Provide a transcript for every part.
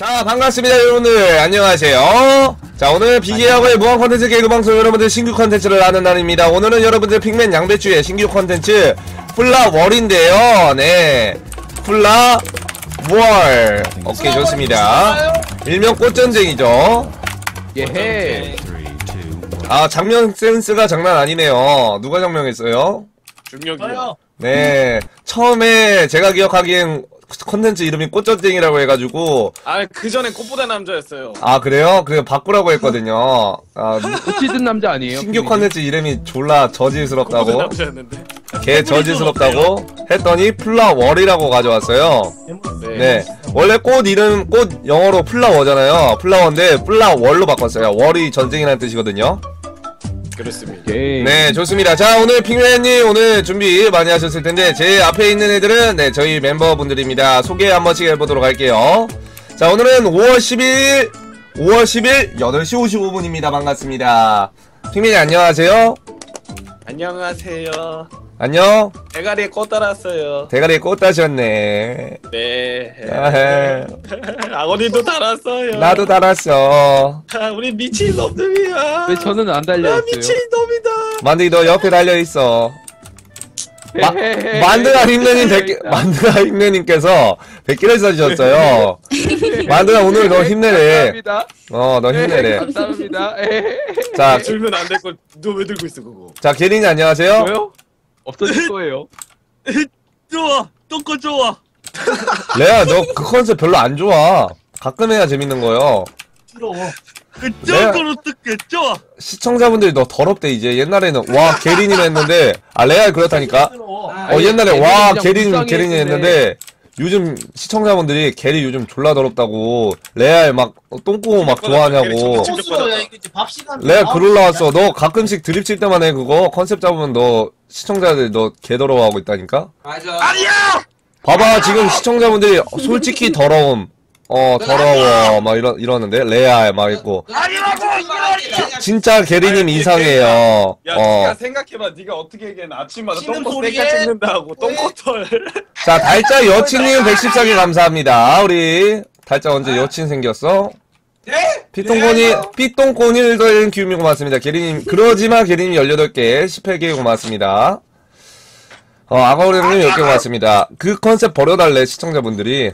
자 반갑습니다 여러분들. 안녕하세요. 자 오늘 BJ 악어의 무한 컨텐츠 개그 방송 여러분들 신규 컨텐츠를 하는 날입니다. 오늘은 여러분들 핑맨 양배추의 신규 컨텐츠 플라WAR인데요. 네. 플라WAR. 오케이 좋습니다. 일명 꽃전쟁이죠. 예헤 아 작명 센스가 장난 아니네요. 누가 작명했어요? 중력이요. 네. 처음에 제가 기억하기엔 컨텐츠 이름이 꽃전쟁이라고 해가지고 아, 그 전에 꽃보다 남자였어요. 아 그래요? 그 바꾸라고 했거든요 아 꽃이든 남자 아니에요? 신규 컨텐츠 이름이 졸라 저질스럽다고 남자였는데. 개 저질스럽다고 했더니 플라WAR라고 가져왔어요 네. 네 원래 꽃 이름 꽃 영어로 flower잖아요 flower인데 플라WAR로 바꿨어요 war이 전쟁이라는 뜻이거든요 그렇습니다. 오케이 네 좋습니다. 자 오늘 핑맨님 오늘 준비 많이 하셨을 텐데 제 앞에 있는 애들은 네 저희 멤버분들입니다. 소개 한 번씩 해보도록 할게요. 자 오늘은 5월 10일 5월 10일 8시 55분입니다. 반갑습니다. 핑맨이 안녕하세요? 안녕하세요. 안녕 대가리에 꽃 달았어요. 대가리에 꽃 따셨네 네. 아버님도 달았어요. 나도 달았어 아, 우리 미친 놈들이야. 왜 저는 안 아, 달려있어요? 미친 놈이다. 만두기 너 옆에 달려 있어 마, 헤헤헤. 만두가 힘내님 백 만두가 힘내님께서 100개를 써주셨어요 만두가 오늘 너 힘내래 감사합니다 어너 에헤, 힘내래 감사합니다. 자, 들면 안될 거, 너왜 들고 있어, 그거? 자 게린이 안녕하세요 뭐요? 없어질 거예요 좋아. 똥꼬 좋아. 레아 너 그 컨셉 별로 안 좋아 가끔 해야 재밌는 거요 그 내가- 어떻게 좋아. 시청자분들이 너 더럽대 이제 옛날에는 와 게린이 했는데 아 레아 그렇다니까 어 옛날에 걔는 와 게린 게린이 했는데. 요즘 시청자분들이 게리 요즘 졸라 더럽다고 레알 막 똥꼬 막 좋아하냐고. 레아 글 올라왔어 너 가끔씩 드립 칠 때만 해 그거 컨셉 잡으면 너 시청자들 너 개 더러워하고 있다니까 맞아. 아니야! 봐봐 지금 시청자분들이 솔직히 더러움 어 더러워 막 이러 이러는데 레알 막 있고 아니라고 진짜 게리님 아니, 이상해요 야, 어 네가 생각해봐. 네가 어떻게 얘기했나? 아침마다 씻는 똥꼬 소리에- 떼까 찍는다고. 왜? 똥꼬털. 자, 달짜 여친님 114개 감사합니다. 우리 달짜 언제 여친 생겼어? 네? 피똥꼬니, 피똥꼬니 1더 기움이 고맙습니다. 게리님, 그러지마 게리님 18개, 18개 고맙습니다. 어, 아가오리님 10개 고맙습니다. 그 컨셉 버려달래, 시청자분들이.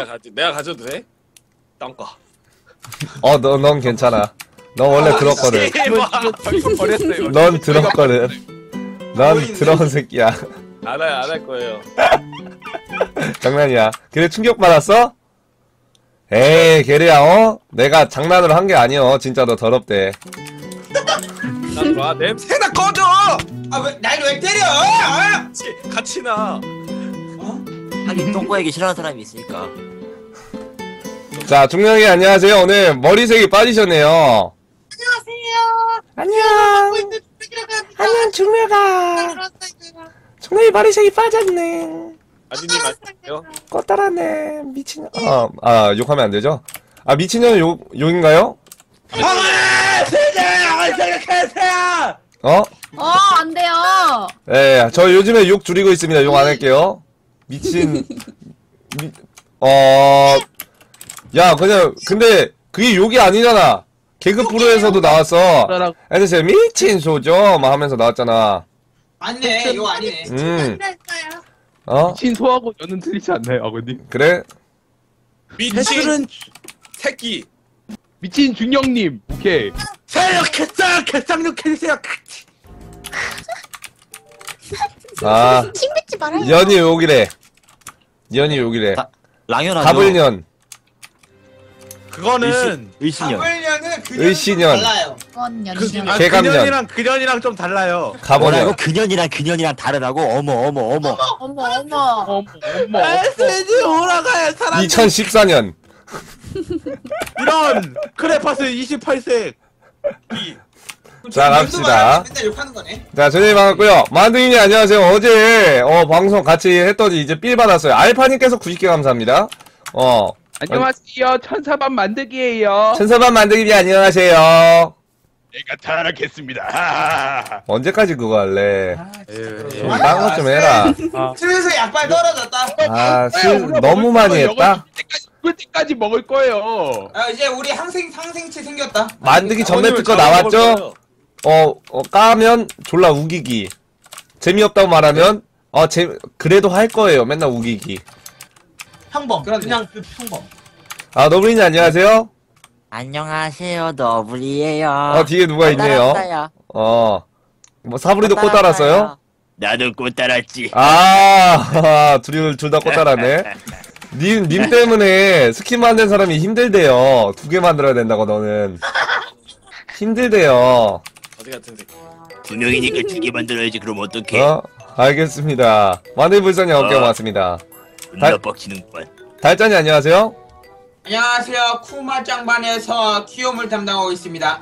내가 가져, 내가 가져도 돼? 똥꼬. 어, 너, 넌 괜찮아. 넌 원래 들었거든. 이거 벌써 버렸어요 넌 들었거든. 넌 들어온 새끼야. 안할 거예요. 장난이야. 그래, 충격 받았어? 에이, 게리야, 어? 내가 장난으로 한 게 아니여. 진짜 너 더럽대. 나 좋아. 냄새 나 꺼져! 아왜 날 왜 때려? 아! 같이, 같이 나. 하긴 똥꼬에게 싫어하는 사람이 있으니까 자, 중령이 안녕하세요. 오늘 머리색이 빠지셨네요. 안녕. 안녕, 중령아. 중령이 머리색이 빠졌네. 아디님 안녕하세요. 꽃 따랐네. 미친년. 아, 아, 욕하면 안 되죠? 아, 미친년 욕, 욕인가요? 아! 세대 생각하세요. 어? 어, 안 돼요. 예, 저 요즘에 욕 줄이고 있습니다. 욕 안 할게요. 미친, 미, 어, 야, 그냥, 근데, 그게 욕이 아니잖아. 개그 프로에서도 나왔어. 애들 미친 소죠? 막 하면서 나왔잖아. 맞네. 이거 아니네. 음, 어? 친 소하고 여는 틀리지 않나요 아버님? 그래? 미친 새끼. 미친 중령님 오케이 생각했어. 개쌍욕해주세요. 아, 침 뱉지 말아요. 연이 욕이래. 연이 욕이래. 다- 랑연하죠 가불년, 그거는 의신년 가불년은 그 의신년. 달라요. 그. 아, 개감년. 그년이랑 그년이랑 좀 달라요. 뭐라고 가버년. 그년이랑 그년이랑 다르다고 어머 어머 어머 어머, 어머. 어머 어머 에스지 오라가야 사람 2014년. 이런 크레파스 28세 자, 갑시다. 맨날 욕하는 거네. 자, 저희 반갑고요 만두님 안녕하세요. 어제, 어, 방송 같이 했더니 이제 삘 받았어요. 알파님께서 90개 감사합니다. 어, 안녕하세요 천사반 만들기예요 천사반 만들기 안녕하세요. 내가 타락했습니다 언제까지 그거 할래? 예, 좀딴것좀 해라. 슬슬 약발 떨어졌다. 아, 실, 너무 많이 했다? 죽을 때까지 먹을 거예요. 아, 이제 우리 항생 상생체 생겼다. 만들기 전매 어머님을 특허 잡아먹을 나왔죠? 어, 어, 까면 졸라 우기기. 재미없다고 말하면, 어, 재, 그래도 할 거예요. 맨날 우기기. 평범. 그냥 그 평범. 아, 너브리님 안녕하세요? 안녕하세요, 너블이에요. 어, 뒤에 누가 있네요. 따랐어요. 어, 뭐, 사부리도 꽃 달았어요? 나도 꽃 달았지. 아, 둘이, 둘다꽃 달았네. 님, 님 때문에 스킨 만든 사람이 힘들대요. 두 개 만들어야 된다고, 너는. 힘들대요. 어디 같은 새끼. 두 명이니까 두 개 만들어야지. 그럼 어떡해? 어? 알겠습니다. 마늘불선이 어깨 어. 고맙습니다. 존나 빡치는구만. 달짠이 안녕하세요? 안녕하세요. 쿠마짱반에서 키움을 담당하고 있습니다.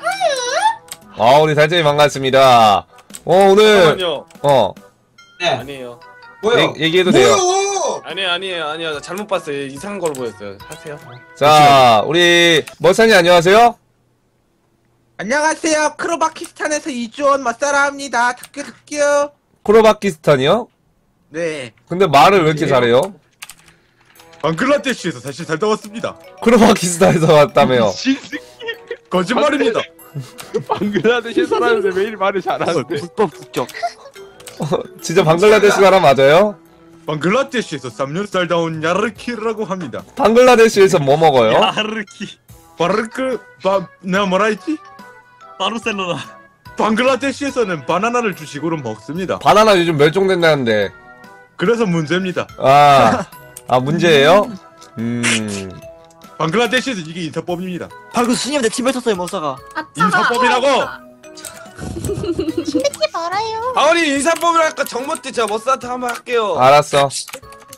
아, 우리 달짠이 반갑습니다. 어, 오늘, 잠깐만요. 어, 네. 아니에요. 뭐요? 얘, 얘기해도 돼요. 뭐요? 아니에요, 아니에요, 아니요. 잘못 봤어요. 이상한 걸로 보였어요. 하세요. 자, 우리, 머산이 안녕하세요? 안녕하세요. 크로바키스탄에서 이주원 맛사라합니다. 탁교 탁교. 크로바키스탄이요? 네. 근데 말을 왜 이렇게 잘해요? 방글라데시에서 다시 살다 왔습니다. 크로바키스탄에서 왔다며요. 거짓말입니다. 방글라데시 사람인데 매일 말을 잘하는데. 불법 국적. 진짜 방글라데시 사람 맞아요? 방글라데시에서 3년 살다 온 야르키라고 합니다. 방글라데시에서 뭐 먹어요? 아르키 바르크 바 내가 뭐라 했지? 바르셀로나 방글라데시에서는 바나나를 주식으로 먹습니다. 바나나 요즘 멸종된다는데. 그래서 문제입니다. 아, 아, 문제예요? 음, 방글라데시에서 이게 인사법입니다. 방금 스님한테 침 뱉었어요, 목사가. 인사법이라고! 믿지 말아요. 아버님 인사법을 할까 정모띠 제가 머스한테 한번 할게요. 알았어.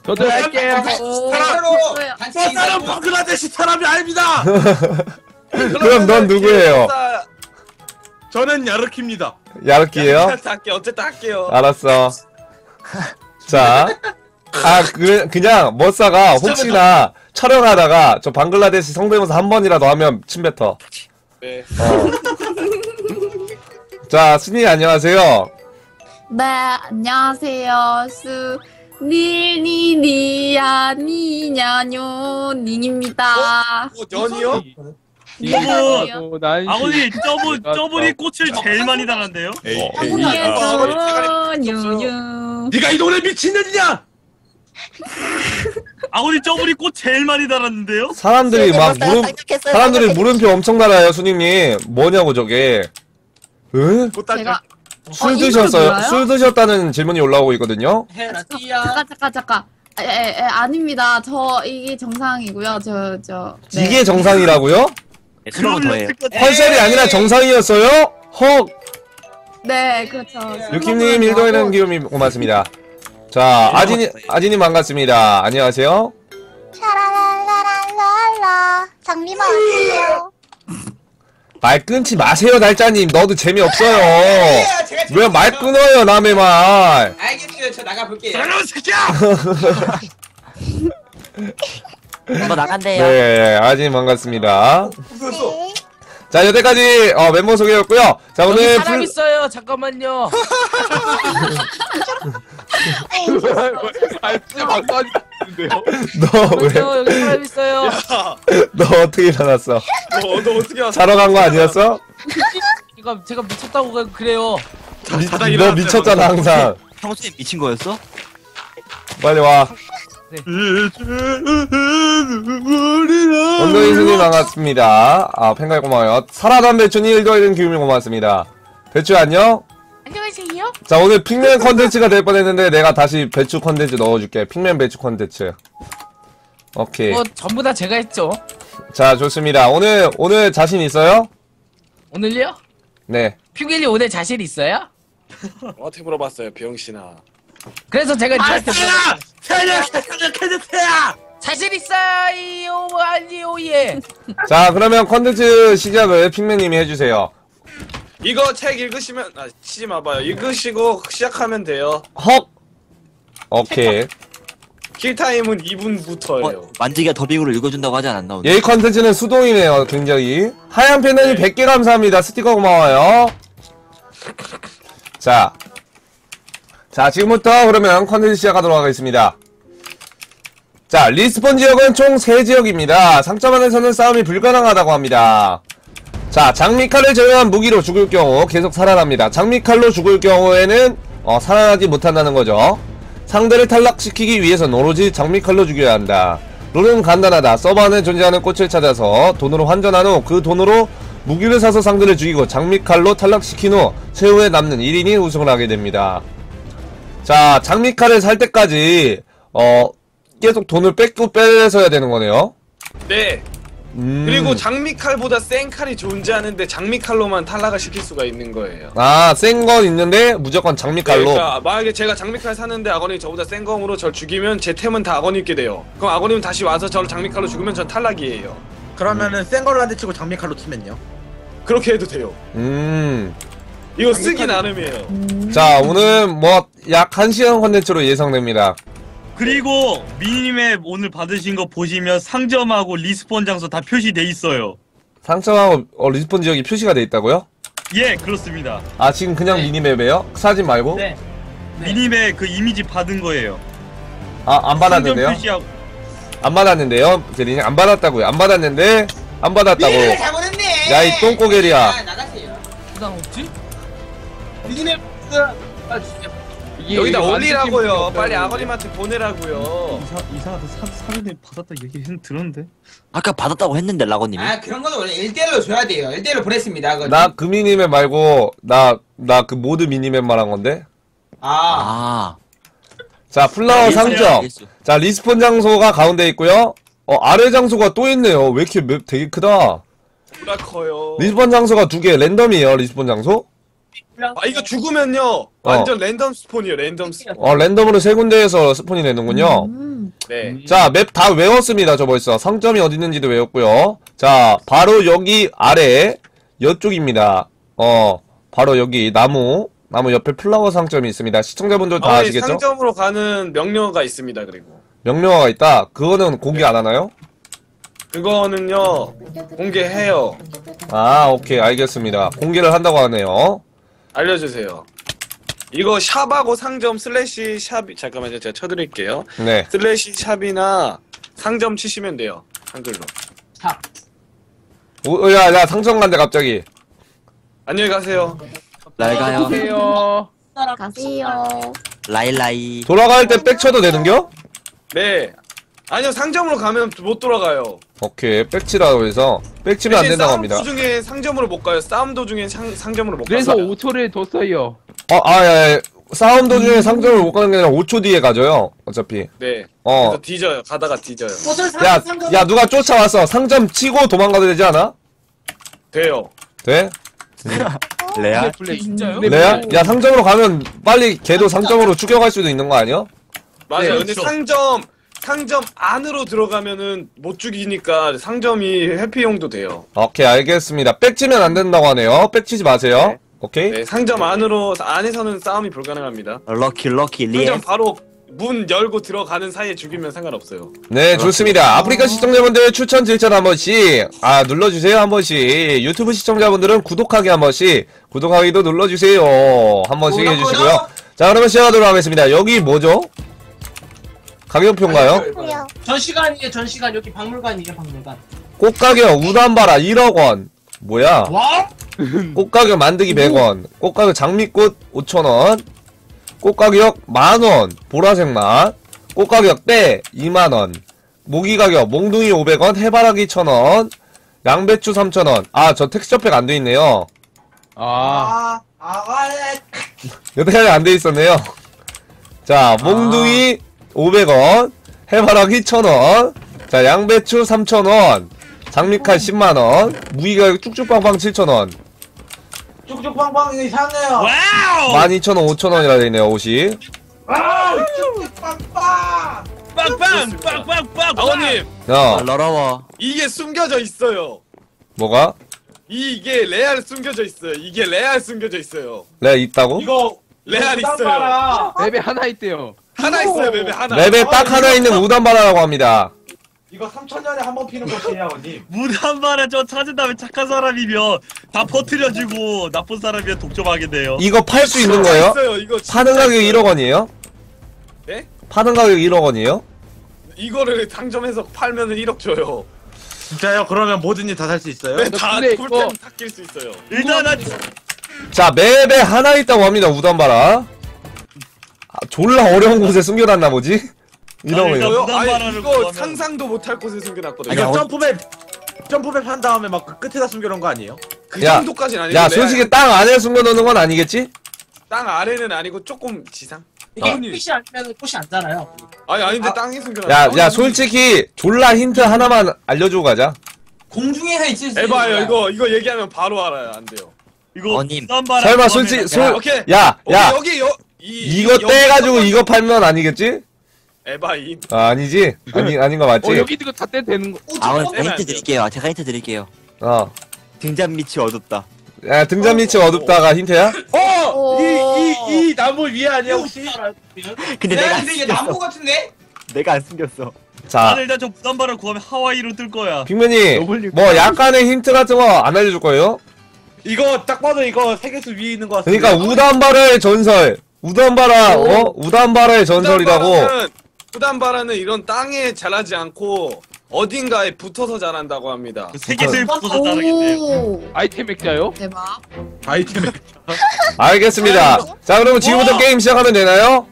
저도 할게요. 서로 뭐예요? 단체 사람 인사고. 방글라데시 사람이 아닙니다. 그럼 넌 누구예요? 저는 야르키입니다. 야르키예요? 할게요. 어쨌든 할게요. 알았어. 자, 아, 그, 그냥, 머싸가 혹시나 촬영하다가 저 방글라데시 성대모사 한 번이라도 하면 침 뱉어. 네. 어. 자, 스님 안녕하세요. 네, 안녕하세요. 수, 닐니니야, 니냐뇨, 닌입니다. 어, 연이요? 니냐뇨. 어, 난 아버님 저분 저분이 또- 꽃을 제일 많이 달았네요 에이, 어, 에이, 아. 네가 이 동네 미친년이냐? 아버님 저분이 꽃 제일 많이 달았는데요 사람들이 막 물음, 사람들이 물음표 엄청 달아요, 스님님. 뭐냐고, 저게. 제가, 술 어, 드셨어요? 술 드셨다는 질문이 올라오고 있거든요. 잠깐, 잠깐, 잠깐. 에, 에, 에, 아닙니다. 저, 이게 정상이고요. 저, 저. 네. 이게 정상이라고요? 그러면 더해요. 컨셉이 아니라 정상이었어요? 헉! 네, 그렇죠. 유킴님, 일도에는 기움이 고맙습니다. 자, 아지님, 아지님 반갑습니다. 안녕하세요. 샤라랄라랄랄라. 장미마 왔어요. 말 끊지 마세요, 달짜님. 너도 재미없어요. 예, 제가 왜말 끊어요, 남의 말. 알겠어요. 저 나가 볼게요. 이놈 새끼야! 뭐 나간대요. 네, 아지님 반갑습니다. 무서웠어. 자, 여태까지 어, 멤버 소개였고요. 자, 오늘 풀, 있어요. 잠깐만요. 아, 진짜 막판인데요. 너 왜, 여기 사람 있어요. 너 어떻게 일어났어? 너, 너 어떻게 왔어? 자러 간 거 아니었어? 이거 제가 미쳤다고 그- 그래요. 미, 너 미쳤잖아, 항상. 평소에 미친 거였어? 빨리 와. 엉덩이 스님 반갑습니다. 아, 팬가이 고마워요. 사라단 배추니 일도에는 기움이 고맙습니다. 배추 안녕? 안녕하세요. 자, 오늘 핑맨 컨텐츠가 될 뻔했는데 내가 다시 배추 컨텐츠 넣어줄게. 핑맨 배추 컨텐츠. 오케이. 뭐 전부 다 제가 했죠. 자, 좋습니다. 오늘, 오늘 자신 있어요? 오늘요? 네. 퓨길리 오늘 자신 있어요? 어떻게 물어봤어요, 병신아. 그래서 제가 니한테. 태야! 태야! 태야! 태야! 자신 있어요 아니요 예. 자, 그러면 컨텐츠 시작을 핑맨님이 해주세요. 이거 책 읽으시면, 아, 치지 마봐요. 읽으시고 시작하면 돼요. 헉! 오케이. 킬타임은 2분부터예요. 어, 만지기가 더빙으로 읽어준다고 하지 않았나 오늘? 얘 컨텐츠는 수동이네요, 굉장히. 하얀 팬더님 100개 감사합니다. 스티커 고마워요. 자. 자, 지금부터 그러면 컨텐츠 시작하도록 하겠습니다. 자, respawn 지역은 총 3지역입니다. 상점 안에서는 싸움이 불가능하다고 합니다. 자, 장미칼을 제외한 무기로 죽을 경우 계속 살아납니다. 장미칼로 죽을 경우에는 어, 살아나지 못한다는 거죠. 상대를 탈락시키기 위해선 오로지 장미칼로 죽여야 한다. 룰은 간단하다. 서버 안에 존재하는 꽃을 찾아서 돈으로 환전한 후 그 돈으로 무기를 사서 상대를 죽이고 장미칼로 탈락시킨 후 최후에 남는 1인이 우승을 하게 됩니다. 자, 장미칼을 살 때까지 어 계속 돈을 뺏고 빼서야 되는 거네요. 네. 음. 그리고 장미칼보다 센 칼이 존재하는데 장미칼로만 탈락을 시킬 수가 있는 거예요. 아, 센 건 있는데 무조건 장미칼로. 그러니까 만약에 제가 장미칼 사는데 아버님이 저보다 센 검으로 절 죽이면 제 템은 다 아버님 께 돼요. 그럼 아버님 다시 와서 저를 장미칼로 죽으면 전 탈락이에요. 그러면은 센 걸로 한 대 치고 장미칼로 치면요. 그렇게 해도 돼요. 음. 이거 쓰기 나름이에요. 자, 오늘 뭐 약 1시간 컨텐츠로 예상됩니다. 그리고 minimap 오늘 받으신 거 보시면 상점하고 respawn 장소 다 표시돼 있어요. 상점하고 어, respawn 지역이 표시가 돼 있다고요? 예, 그렇습니다. 아, 지금 그냥 minimap이에요? 사진 말고? 네. minimap 그 이미지 받은 거예요. 아, 안 받았는데요? 상점 표시하고 안 받았는데요? 제리님 안 받았다고요. 안 받았는데 안 받았다고. 미니를 잘못했네. 야, 이 똥꼬개리야. 아, 나가세요. 부담 없지? 미니맵 아, 진짜. 여기다 올리라고요. 빨리. 아버님한테 보내라고요. 이사 이사한테 사 사전에 받았다 얘기 들었는데. 아까 받았다고 했는데 라고님이. 아 그런 거는 원래 1대1로 줘야 돼요. 1대1로 보냈습니다. 그거. 나그 미니맵 말고 나 나 그 모드 미니맵 말한 건데. 아. 아. 자, flower 상점. 알겠어. 자, respawn 장소가 가운데 있고요. 어, 아래 장소가 또 있네요. 왜 이렇게 map 되게 크다. 누가 커요. respawn 장소가 두 개 랜덤이에요. respawn 장소? 아 이거 죽으면요 완전 랜덤 spawn이에요. 랜덤 spawn. 어, 랜덤으로 세 군데에서 spawn이 되는군요. 음. 네. 자, map 다 외웠습니다. 저 벌써. 상점이 어디 있는지도 외웠고요. 자, 바로 여기 아래 이쪽입니다. 어, 바로 여기 나무 나무 옆에 flower 상점이 있습니다. 시청자분들 다 아버님 아시겠죠? 상점으로 가는 명령어가 있습니다. 그리고 명령어가 있다. 그거는 공개 안 하나요? 그거는요 공개해요. 아, 오케이. 알겠습니다. 공개를 한다고 하네요. 알려주세요. 이거 shop하고 상점 슬래시 샵 잠깐만요 제가 쳐드릴게요. 네. 슬래시 shop이나 상점 치시면 돼요 한글로. 오, 야, 야, 상점 간대 갑자기. 안녕히 가세요. 날 가요. 안녕하세요. 가세요. 라일라이. 돌아갈 때 백쳐도 되는겨? 네. 아니요 상점으로 가면 못 돌아가요. 오케이. 백치라고 해서 백치면 안 된다고 싸움 합니다. 도중에 상점으로 못 가요. 싸움 도중에 상, 상점으로 못 그래서 가요. 5초를 뒀어요. 어, 아, 야, 야. 싸움 도중에 상점을 못 가는 게 아니라 5초 뒤에 가져요. 어차피. 네. 어. 그래서 뒤져요. 가다가 뒤져요. 꽃을 사. 야, 야, 누가 쫓아왔어. 상점 치고 도망가도 되지 않아? 돼요. 돼? 레알. 플레이 진짜요? 네, 레알? 야, 상점으로 가면 빨리 걔도 상점으로 추격할 수도 있는 거 아니야? 맞아요. 네, 근데 그렇죠. 상점 상점 안으로 들어가면은 못 죽이니까 상점이 회피용도 돼요. 오케이, 알겠습니다. 백치면 안 된다고 하네요. 백치지 마세요. 오케이? 네, 상점 안으로 안에서는 싸움이 불가능합니다. 럭키 럭키 리에. 상점 바로 문 열고 들어가는 사이에 죽이면 상관없어요. 네, 좋습니다. 아프리카 시청자분들 추천 질천 한 번씩, 아, 눌러주세요, 한 번씩. 유튜브 시청자분들은 구독하기 한 번씩, 구독하기도 눌러주세요. 한 번씩 해주시고요. 자, 그러면 시작하도록 하겠습니다. 여기 뭐죠? 가격표인가요? 전시관이에요. 전시관 여기 박물관이에요. 박물관. 꽃 가격 우단바라 1억 원. 뭐야? 와? 꽃 가격 만드기 100원. 꽃 가격 장미꽃 5천원. 꽃 가격 만원. 보라색 맛. 꽃 가격 때 2만원. 모기 가격 몽둥이 500원. 해바라기 1000원. 양배추 3000원. 아, 저 텍스처팩 안 돼 있네요. 아, 아, 아, 네. 여태까지 안 돼 있었네요. 자, 몽둥이 500원. 해바라기 1000원. 자, 양배추 3000원. 장미칼 10만원. 무기 가격 쭉쭉빵빵 7000원. 쭉쭉 빵빵 이상해요. 와우! 12,000원, 5,000원이라 되네요, 옷이. 아, 쭉쭉 빵빵. 빵빵 빵빵빵. 아버님 야, 더러워. 이게 숨겨져 있어요. 뭐가? 이게 레알 숨겨져 있어요. 이게 레알 숨겨져 있어요. 네, 있다고? 이거 레알 있어요. map에 하나 있대요. 하나 있어요, map에 하나. 맵에 딱 하나 있는 우단바라라고 합니다. 이거 3천년에 한 번 피는 것이에요, 아버님. 무단발에 저 찾은다면 착한 사람이면 다 퍼뜨려주고 나쁜 사람이면 독점하게 돼요. 이거 팔 수 있는 진짜 거예요? 있어요. 이거 진짜 파는 가격 있어요. 1억 원이에요? 네? 파는 가격 1억 원이에요? 이거를 상점에서 팔면은 1억 줘요. 진짜요? 그러면 뭐든지 다 살 수 있어요? 네, 다 근데 꿀템 이거- 다낄 수 있어요. 일단 나자 맵에 하나 있다고 합니다 우단바라 아, 졸라 어려운 곳에 숨겨놨나 보지? 이러면? 무단바라를 아니 이거 구하면- 상상도 못할 곳에 숨겨놨거든요. 이거 야, 점프맵 점프맵 한 다음에 막 그 끝에다 숨겨놓은 거 아니에요? 그 야, 정도까지는 아니고 야 솔직히 땅 안에 숨겨놓는 건 아니겠지? 땅 아래는 아니고 조금 지상. 이게 어. PC 아니면 꽃이 앉잖아요. 아니 아닌데 땅에 숨겨놨. 야야 솔직히 졸라 힌트 하나만 알려주고 가자 공중에 있을 수 에바요 있는 이거 이거 얘기하면 바로 알아요 안 돼요. 이거. 무단바라 설마 솔직히 야, 솔 오케이. 야, 야, 여기 여기 여, 이, 이거 여기 떼가지고 이거 팔면 아니겠지? 에바임. 아, 아니지? 아니, 아닌 거 맞지? 어 여기 이거 다떼 되는 거. 아, 제가 안 힌트. 드릴게요. 제가 힌트 드릴게요. 어. 등잔 밑이 어둡다. 야, 등잔 밑이 어둡다가 힌트야? 어! 이, 이, 이 나무 위에 아니야 혹시? 근데 네, 내가 안 근데 이게 숨겼어. 나무 같은데? 내가 안 숨겼어. 자, 나는 일단 저 무단바라 구하면 하와이로 뜰 거야 빅맨이, 뭐, 약간의 힌트 같은 거 안 알려줄 거예요? 이거 딱 봐도 이거 세계수 위에 있는 거 같은데 그러니까, 우단바라의 전설. 우단바라, 어? 우단바라의 전설이라고. 부담바라는- 부담바라는 이런 땅에 자라지 않고 어딘가에 붙어서 자란다고 합니다. 그 세계를 붙어서 자라겠네요 오 아이템 액자요? 대박 아이템 알겠습니다. 자, 그러면 지금부터 게임 시작하면 되나요?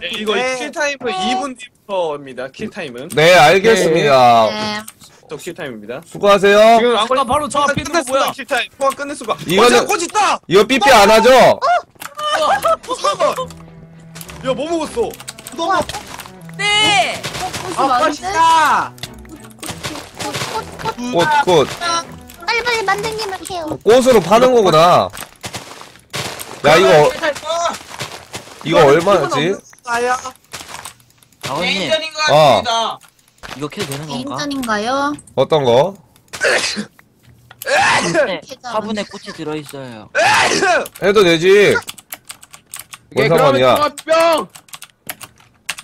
네, 이거 네. 킬타임은 2분 뒤부터입니다. 킬타임은 네, 알겠습니다. 네. 또 킬타임입니다. 수고하세요. 지금 아까 바로 저 앞에 있는 거 뭐야? 킬타임. 끝낼 수가. 이거는- 어, 꽃 있다. 이거 삐삐 안 하죠? 잠깐만. 야 뭐 먹었어? 네. 꽃이 아 많은데? 맛있다 꽃, 꽃. 빨리 빨리 만등님을 캐요. 꽃으로 파는 거구나. 야, 이거, 이거 얼마였지? 아야 아버님, 개인전인 것 어. 같습니다. 이거 켜도 되는 건가? 개인전인가요? 어떤 거? 화분에 꽃이 들어있어요. 해도 되지. 뭔 상관이야? 종합병.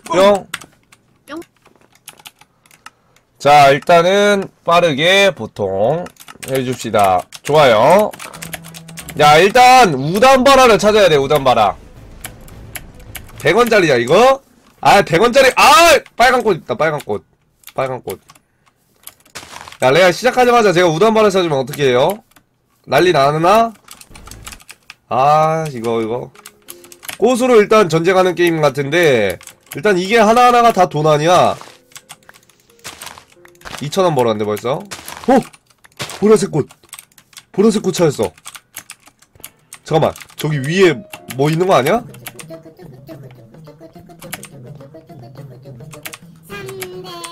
뿅. 뿅. 자, 일단은 빠르게 보통 해줍시다. 좋아요. 야, 일단 우단바라를 찾아야 돼, 우단바라. 100원짜리야, 이거? 아, 100원짜리, 아! 빨간 꽃 있다, 빨간 꽃. 빨간 꽃. 야, 레아 시작하자마자 제가 우단바라 찾으면 어떻게 해요? 난리 나나? 아, 이거, 이거. 꽃으로 일단 전쟁하는 게임 같은데, 일단 이게 하나하나가 다 돈 아니야? 2,000원 벌었는데 벌써? 어? 보라색 꽃! 보라색 꽃 찾았어. 잠깐만, 저기 위에 뭐 있는 거 아니야?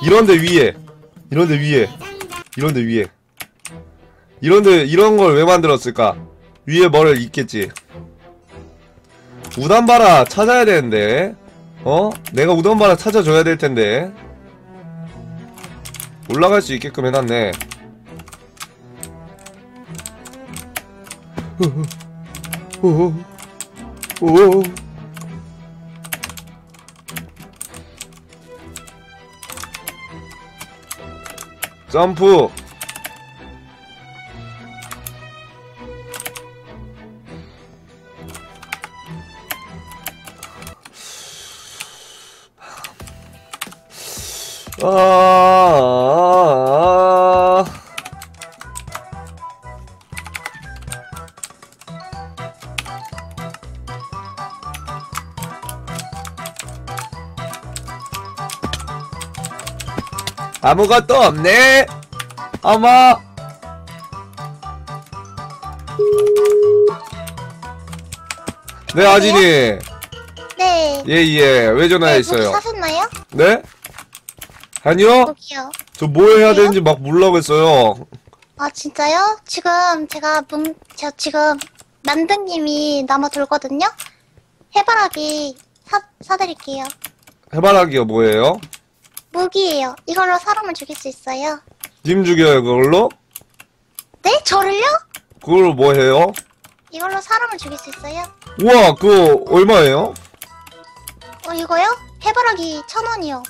이런데 위에, 이런데 위에, 이런데 위에. 이런데, 이런 걸 왜 만들었을까? 위에 뭐를 있겠지. 우단바라 찾아야 되는데, 어? 내가 우단바라 찾아줘야 될 텐데. 올라갈 수 있게끔 해놨네. 점프. 아무것도 없네. 어머. 네, 아진이. 네. 예, 예. 왜 네, 전화했어요? 무기 사셨나요? 네? 아니요? 무기요. 저 뭐 해야 왜요? 되는지 막 모르겠어요. 아 진짜요? 지금 제가 문, 저 지금 만등님이 남아 돌거든요. 해바라기 사 사드릴게요. 해바라기가 뭐예요? 무기예요. 이걸로 사람을 죽일 수 있어요. 님 죽여요, 그걸로? 네? 저를요? 그걸로 뭐 해요? 이걸로 사람을 죽일 수 있어요? 우와, 그거 얼마예요? 어 이거요? 해바라기 천 원이요.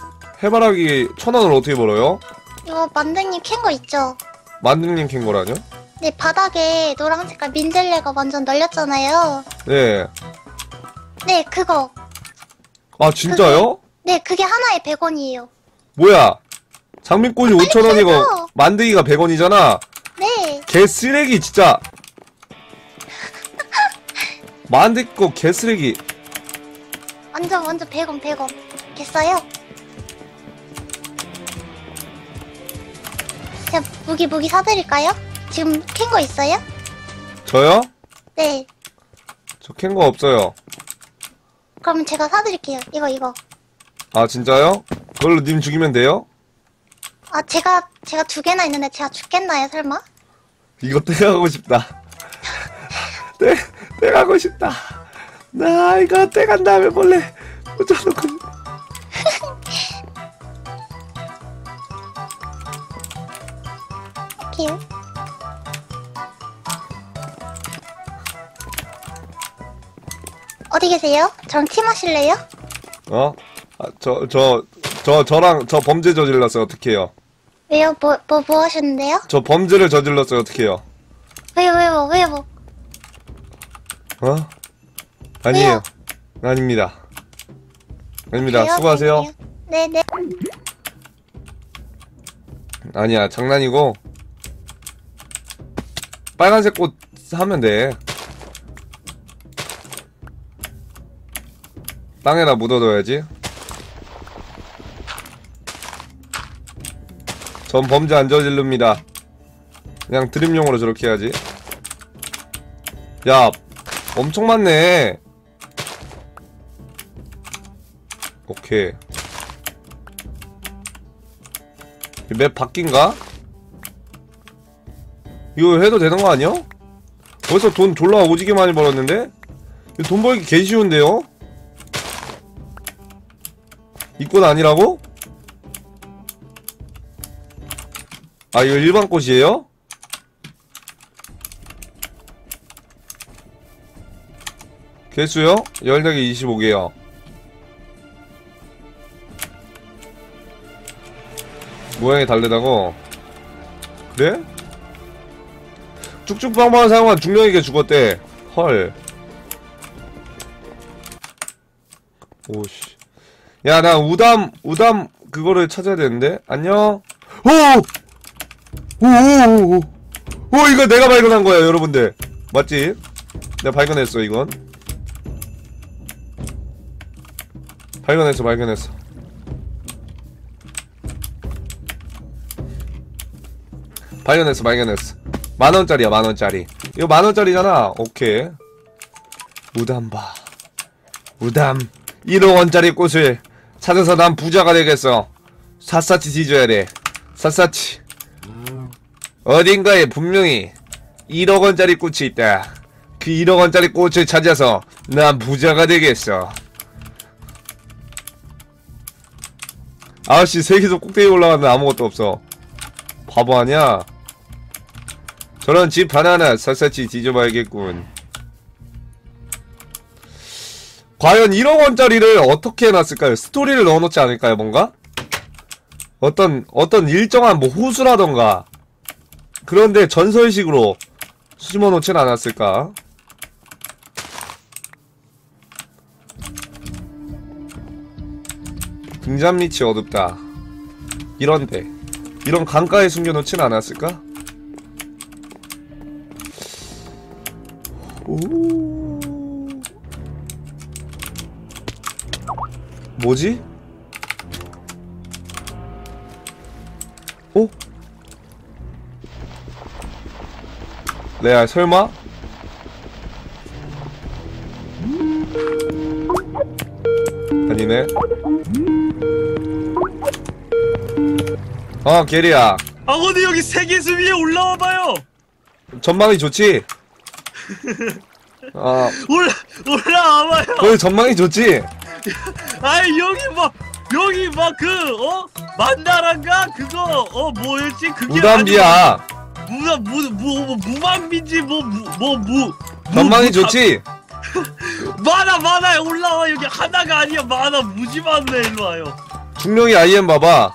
해바라기 천 원을 어떻게 벌어요? 이거 만등님 캔 거 있죠? 만등님 캔 거라뇨? 네 바닥에 노란 색깔 민들레가 완전 널렸잖아요. 네. 네 그거. 아, 진짜요? 네 그게 하나에 100원이에요. 뭐야 장미꽃이 5천원이고 그래도- 만들기가 100원이잖아 네. 개 쓰레기 진짜 만들 거개 쓰레기 완전 완전 100원 100원. 겠어요? 제가 무기 무기 사드릴까요? 지금 캔 거 있어요? 저요? 네. 저 캔 거 없어요 그러면 제가 사드릴게요. 이거 이거. 아 진짜요? 그걸로 님 죽이면 돼요? 아 제가 제가 두 개나 있는데 제가 죽겠나요 설마? 이거 떼가고 싶다 떼, 떼가고 싶다 나 이거 떼간 다음에 몰래 꽂아놓고 싶- 오케이. 어디 계세요? 저랑 팀 하실래요? 어? 아, 저, 저, 저, 저랑, 저 범죄 저질렀어요, 어떡해요? 왜요? 뭐 뭐 뭐 하셨는데요? 저 범죄를 저질렀어요, 어떡해요? 왜요 왜요 왜요? 어? 아니에요. 아닙니다. 아닙니다. 그래요? 수고하세요. 그래요? 네네. 아니야, 장난이고. 빨간색 꽃 하면 돼. 땅에다 묻어둬야지. 전 범죄 안 저지릅니다. 그냥 드림용으로 저렇게 해야지. 야, 엄청 많네. 오케이. 이맵 바뀐가? 이거 해도 되는 거 아니야? 벌써 돈 졸라 오지게 많이 벌었는데? 돈 벌기 개 쉬운데요? 이꽃 아니라고? 아 이거 일반 꽃이에요? 개수요? 14개 25개요 모양이 다르다고? 그래? 쭉쭉빵빵을 사용한 중령에게 죽었대 헐 오씨 야 나 우담 우담 그거를 찾아야 되는데 안녕 오 오오오 오 이거 내가 발견한 거야 여러분들. 맞지? 내가 발견했어 이건. 발견했어 발견했어. 발견했어 발견했어. 만원짜리야 만원짜리. 이거 만원짜리잖아. 오케이. 우담바. 우담. 1억원짜리 꽃을 찾아서 난 부자가 되겠어. 샅샅이 뒤져야 돼. 샅샅이 어딘가에 분명히 1억원짜리 꽃이 있다 그 1억원짜리 꽃을 찾아서 난 부자가 되겠어 아저씨 세계에서 꼭대기 올라갔는데 아무것도 없어 바보 아니야? 저런 집 하나하나 샅샅이 뒤져봐야겠군. 과연 1억원짜리를 어떻게 해놨을까요? 스토리를 넣어놓지 않을까요, 뭔가? 어떤, 어떤 일정한 뭐 호수라던가. 그런데 전설식으로 심어놓진 않았을까? 등잔 밑이 어둡다. 이런데. 이런 강가에 숨겨놓진 않았을까? 오... 뭐지? 어? 레알 설마? 아니네. 어 게리야 아버님 여기 세계수 위에 올라와봐요. 전망이 좋지? 아 올라 올라와봐요. 거기 전망이 좋지? 아이 여기 막 여기 막 그 어 만다란가 그거 어 뭐였지 그게 무담비야 무다 무뭐 무방비지 뭐뭐뭐 전망이 좋지? 많아 많아 올라와. 여기 하나가 아니야. 많아 무지 많네. 일로 와요. 중력이 IM 봐봐.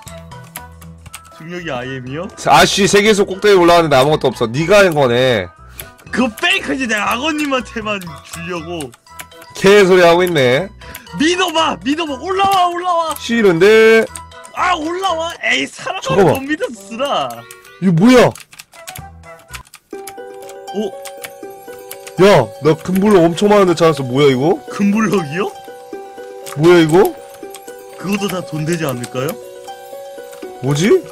중력이 IM이요? 아씨 세계에서 꼭대기 올라왔는데 아무것도 없어. 네가 한 거네. 그거 페이크지. 내가 악어님한테만 주려고. 개소리 하고 있네. 믿어봐. 믿어봐. 올라와 올라와. 싫은데? 아 올라와. 에이 사람을. 못 쓰라. 이거 뭐야? 오 야, 나 금블럭 엄청 많은데 찾았어. 뭐야 이거? 금블럭이요? 뭐야 이거? 그것도 다 돈 되지 않을까요? 뭐지?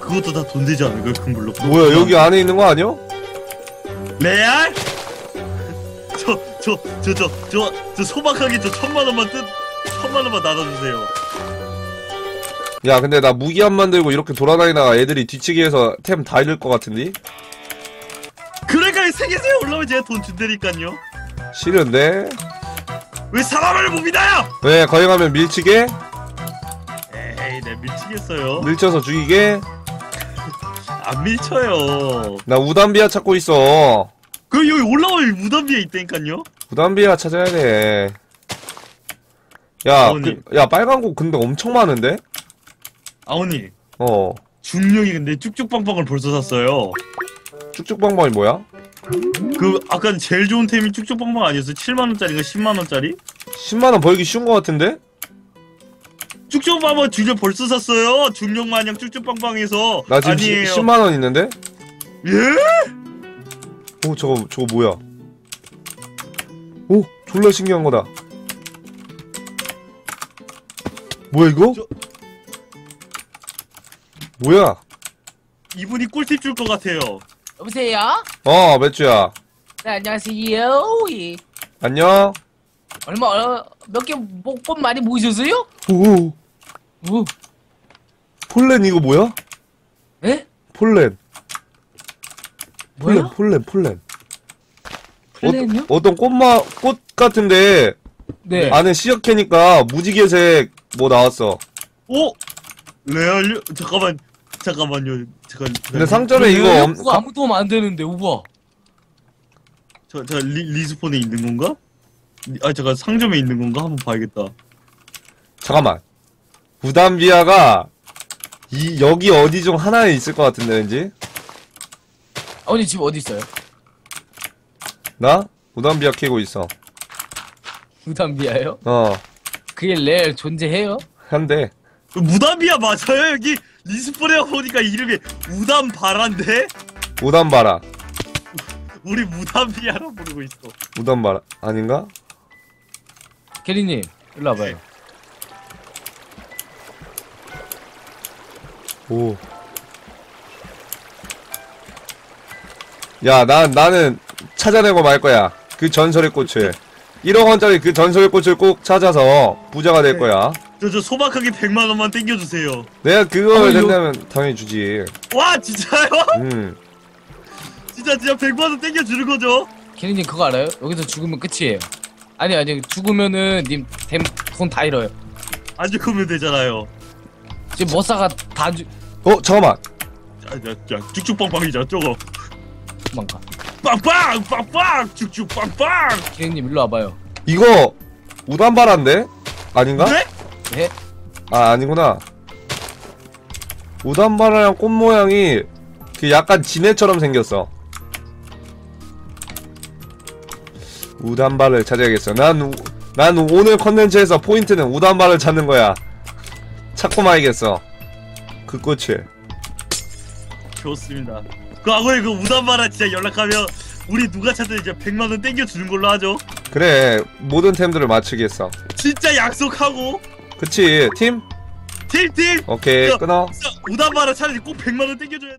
그것도 다 돈 되지 않을까요 금블럭 뭐야 여기 안에 있는 거 아니야? 레알? 저 저 저 저 저 저 소박하게 저 천만 원만 뜻 천만 원만 나눠주세요 야 근데 나 무기 안 만들고 이렇게 돌아다니다가 애들이 뒤치기해서 템 다 잃을 것 같은데? 그러니까 이 세계세에 올라오면 제가 돈 준다니까요 싫은데? 왜 사람을 못 믿어요? 왜 거기 가면 밀치게? 에이 내 미치겠어요 밀쳐서 죽이게? 안 밀쳐요 나 우담비아 찾고 있어 그 여기 올라오면 무덤비에 있다니까요 우담비아 찾아야 돼 야. 그, 야 빨간 곳 근데 엄청 많은데? 아오니 어 중령이 근데 쭉쭉빵빵을 벌써 샀어요 쭉쭉방방이 뭐야? 그 아까 제일 좋은 템이 쭉쭉빵빵 아니었어요? 7만원짜리인가 10만원짜리? 10만원 벌기 쉬운 것 같은데? 쭉쭉빵빵 중령 벌써 샀어요 중령 마냥 쭉쭉빵빵해서 나 지금 아니에요 10 만원 있는데? 예? 오 저거 저거 뭐야 오 졸라 신기한 거다 뭐야 이거? 저- 뭐야 이분이 꿀팁 줄 것 같아요 여보세요? 어 맥주야 네 안녕하세요. 예. 안녕 얼마 어, 몇개꽃 많이 모으셨어요? 오 오. 폴렌 이거 뭐야? 예? 폴렌 폴렌 뭐야? 폴렌 폴렌 플랜이요? 어, 어떤 꽃마 꽃 같은데 네. 안에 시약캐니까 무지개색 뭐 나왔어 오! 레알요? 잠깐만 잠깐만요 잠깐 근데 상점에 이거? 엄, 그거 아무도 하면 안 되는데 우와. 저, 저 리, 리스폰에 있는 건가? 리- 아 잠깐 상점에 있는 건가? 한번 봐야겠다 잠깐만. 부담비아가 이 여기 어디 중 하나에 있을 것 같은데 왠지. 아버님 집 어디 있어요? 나 부담비아 캐고 있어. 부담비아요? 어. 그게 레알 존재해요? 한데 무담비아 맞아요? 여기 리스폰에 보니까 이름이 우담바란데? 우담바라. 우리 무담비아라 부르고 있어 우담바라 아닌가? 게리님 일로 와봐요. 오. 야, 난 나는 찾아내고 말 거야. 그 전설의 꽃을. 1억 원짜리 그 전설의 꽃을 꼭 찾아서 부자가 될 거야. 저 저 소박하게 100만 원만 땡겨주세요 내가 그걸 어, 된다면 당연히 주지. 와 진짜요? 음. 진짜 진짜 100만 원 땡겨주는 거죠? 게리님 그거 알아요? 여기서 죽으면 끝이에요. 아니 아니 죽으면은 님돈다 잃어요. 안 죽으면 되잖아요 지금 머사가 다 주... 어, 잠깐만. 자, 자, 자, 쭉쭉빵빵이죠 저거 도망가. 빵빵 빵빵 쭉쭉 빵빵 게리님 일로 와봐요. 이거 우담바라인데? 아닌가? 네? 네? 아 아니구나. 우담바라랑 꽃 모양이 그 약간 지네처럼 생겼어. 우담바를 찾아야겠어. 난, 우- 난 오늘 컨텐츠에서 포인트는 우담바를 찾는 거야. 찾고 말겠어. 그 꽃을. 좋습니다. 그 아무리 그 우담바라 진짜 연락하면 우리 누가 찾든 이제 100만 원 땡겨주는 걸로 하죠. 그래 모든 템들을 맞추겠어. 진짜 약속하고 그치 팀? 팀팀 오케이 끊어. 우담바라 차라리 꼭 100만 원 땡겨줘야 돼